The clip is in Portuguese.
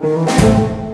Música